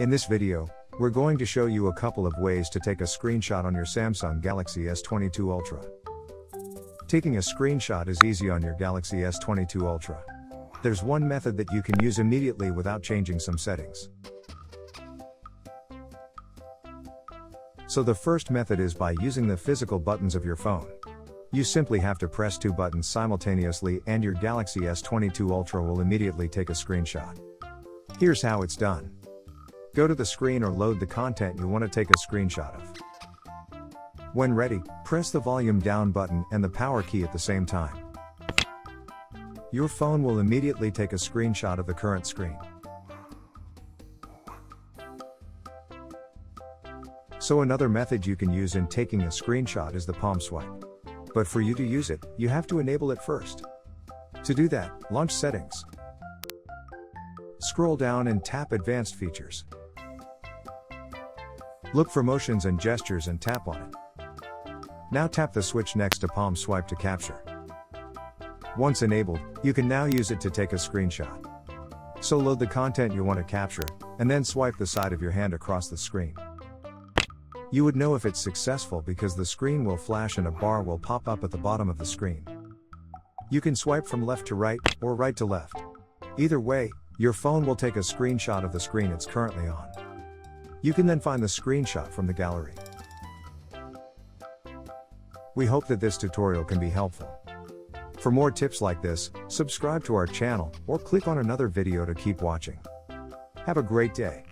In this video, we're going to show you a couple of ways to take a screenshot on your Samsung Galaxy S22 Ultra. Taking a screenshot is easy on your Galaxy S22 Ultra. There's one method that you can use immediately without changing some settings. So the first method is by using the physical buttons of your phone. You simply have to press two buttons simultaneously and your Galaxy S22 Ultra will immediately take a screenshot. Here's how it's done. Go to the screen or load the content you want to take a screenshot of. When ready, press the volume down button and the power key at the same time. Your phone will immediately take a screenshot of the current screen. So another method you can use in taking a screenshot is the palm swipe. But for you to use it, you have to enable it first. To do that, launch settings. Scroll down and tap advanced features. Look for motions and gestures and tap on it. Now tap the switch next to palm swipe to capture. Once enabled, you can now use it to take a screenshot. So load the content you want to capture, and then swipe the side of your hand across the screen. You would know if it's successful because the screen will flash and a bar will pop up at the bottom of the screen. You can swipe from left to right, or right to left. Either way, your phone will take a screenshot of the screen it's currently on. You can then find the screenshot from the gallery. We hope that this tutorial can be helpful. For more tips like this, subscribe to our channel or click on another video to keep watching. Have a great day.